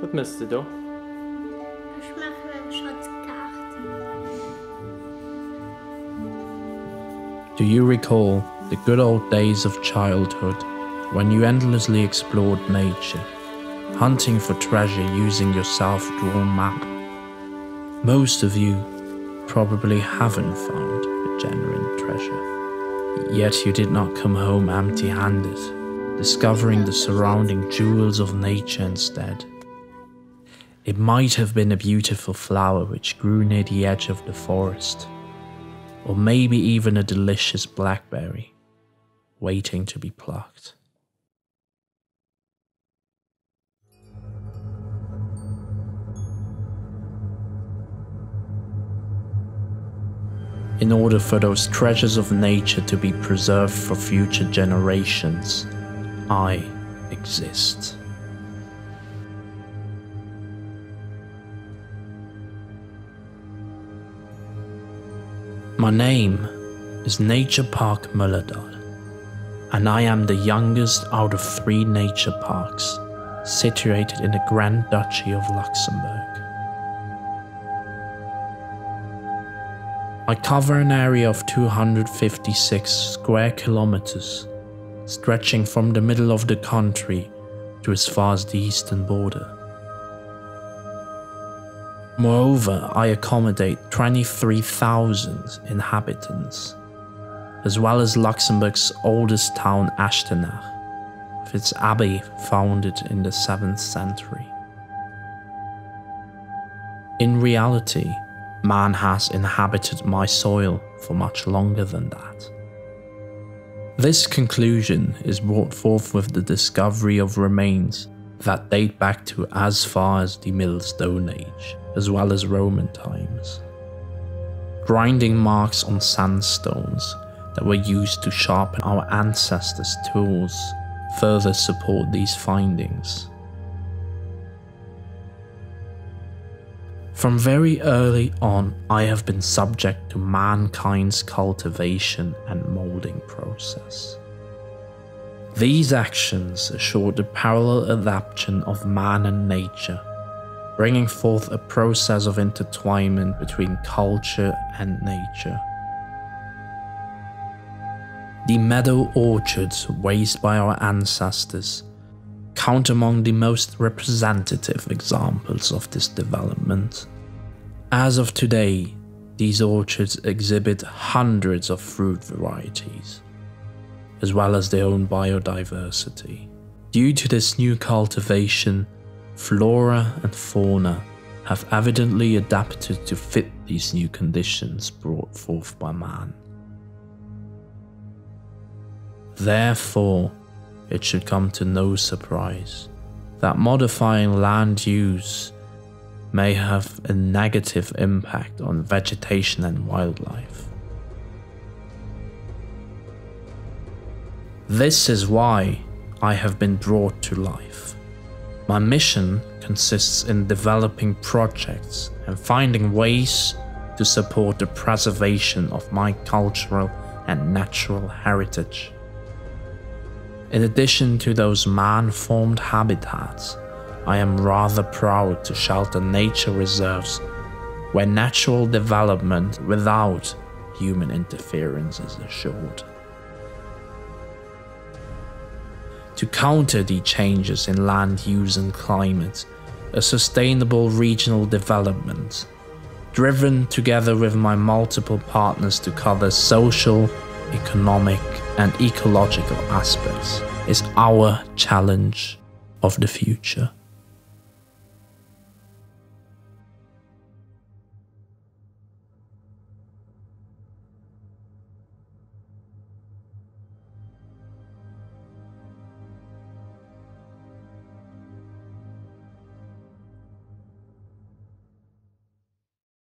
Wat müsste du? Ich mache eine Schatzkarte. Do you recall the good old days of childhood when you endlessly explored nature, hunting for treasure using your self drawn map? Most of you probably haven't found a genuine treasure. Yet you did not come home empty handed, discovering the surrounding jewels of nature instead. It might have been a beautiful flower which grew near the edge of the forest, or maybe even a delicious blackberry waiting to be plucked. In order for those treasures of nature to be preserved for future generations, I exist. My name is Nature Park Mellerdall, and I am the youngest out of three nature parks situated in the Grand Duchy of Luxembourg. I cover an area of 256 square kilometers, stretching from the middle of the country to as far as the eastern border. Moreover, I accommodate 23,000 inhabitants, as well as Luxembourg's oldest town, Echternach, with its abbey founded in the 7th century. In reality, man has inhabited my soil for much longer than that. This conclusion is brought forth with the discovery of remains that date back to as far as the Middle Stone Age, as well as Roman times. Grinding marks on sandstones that were used to sharpen our ancestors' tools further support these findings. From very early on, I have been subject to mankind's cultivation and molding process. These actions assured the parallel adaptation of man and nature, bringing forth a process of intertwinement between culture and nature. The meadow orchards raised by our ancestors count among the most representative examples of this development. As of today, these orchards exhibit hundreds of fruit varieties, as well as their own biodiversity. Due to this new cultivation, flora and fauna have evidently adapted to fit these new conditions brought forth by man. Therefore, it should come to no surprise that modifying land use may have a negative impact on vegetation and wildlife. This is why I have been brought to life. My mission consists in developing projects and finding ways to support the preservation of my cultural and natural heritage. In addition to those man formed habitats, I am rather proud to shelter nature reserves where natural development without human interference is assured. To counter the changes in land use and climate, a sustainable regional development, driven together with my multiple partners to cover social, economic, and ecological aspects, is our challenge of the future.